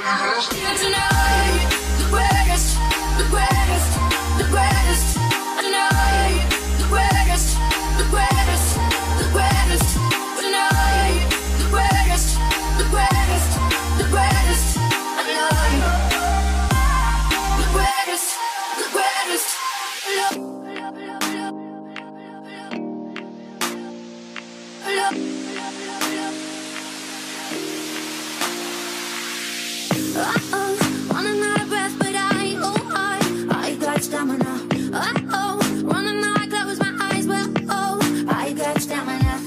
Here tonight, the greatest, the greatest. I stamina. Uh-oh, running out, I close my eyes, but oh, I got stamina.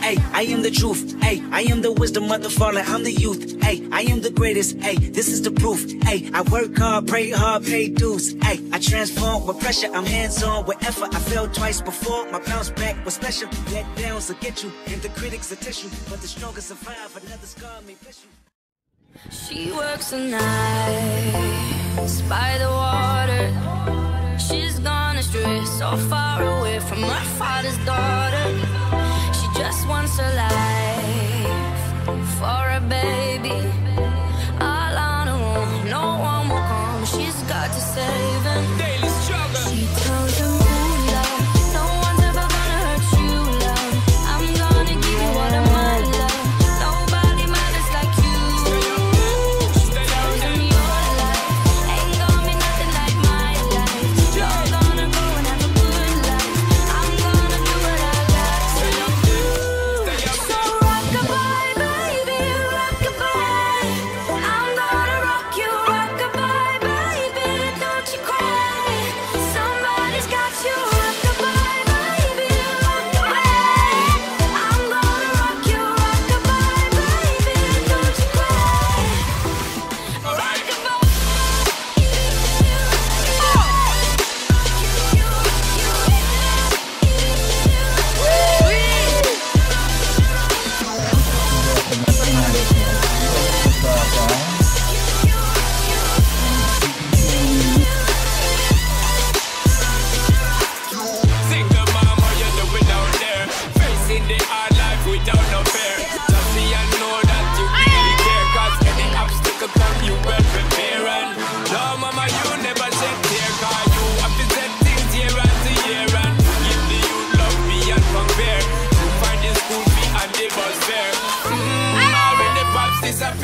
Hey, I am the truth. Hey, I am the wisdom of the fallen. I'm the youth. Hey, I am the greatest. Hey, this is the proof. Hey, I work hard, pray hard, pay dues. Hey, I transform with pressure. I'm hands on with effort. I failed twice before. My bounce back was special. Let downs will get you, and the critics will test you. But the strongest survive. Another scar may bless you. She works the nights by the water. Gone astray, so far away from her father's daughter. She just wants a life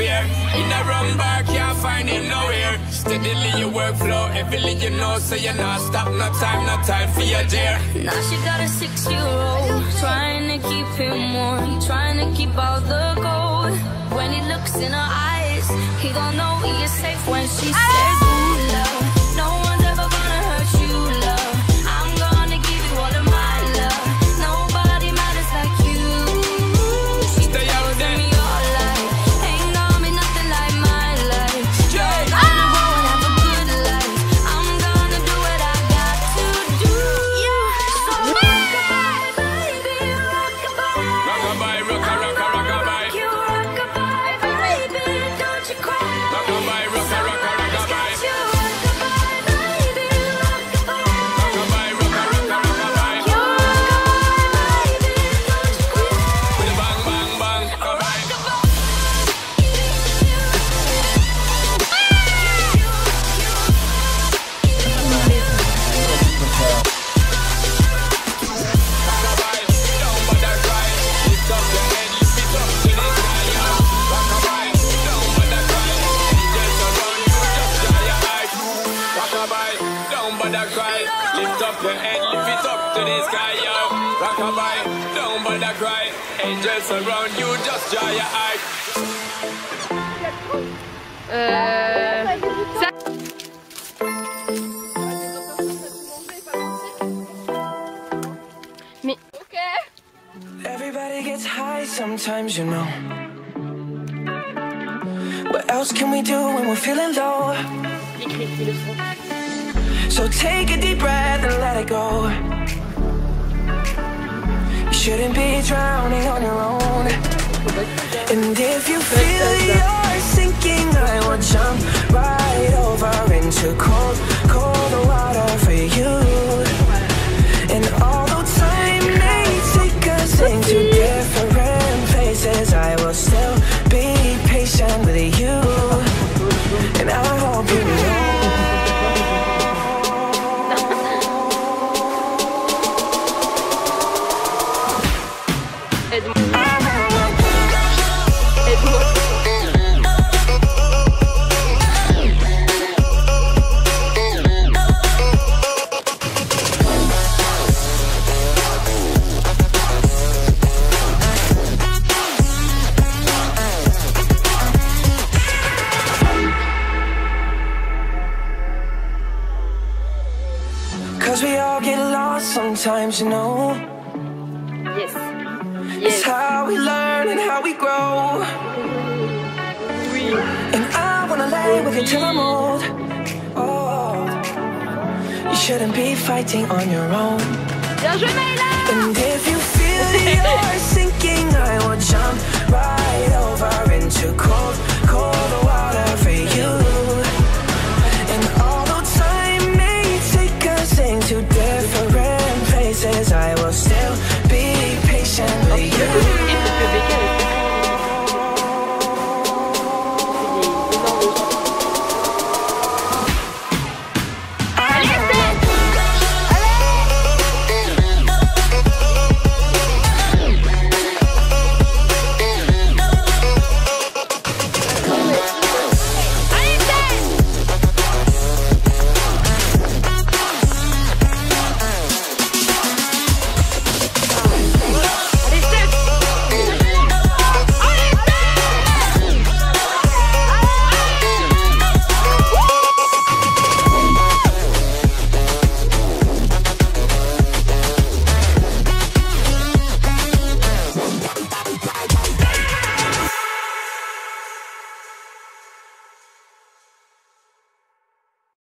In a rum bar, can't find him nowhere. Steadily your workflow, everything you know, so you're not stop, no time, no time for your dear. Now she got a six-year-old Trying to keep him warm Trying to keep all the gold When he looks in her eyes He gon' know he is safe When she says, your head, lift it up to the sky, yo. Rockabye, don't bother cry. Angels around you, just dry your eyes. Uh, Everybody gets high sometimes, you know. What else can we do when we're feeling low? So take a deep breath and let it go. You shouldn't be drowning on your own. And if you feel you're sinking, I will jump right over into cold, cold sometimes, you know. Yes. It's how we learn and how we grow. And I wanna lay with you till I'm old. Oh, you shouldn't be fighting on your own. Bien joué, Maëla And if you feel you're sinking,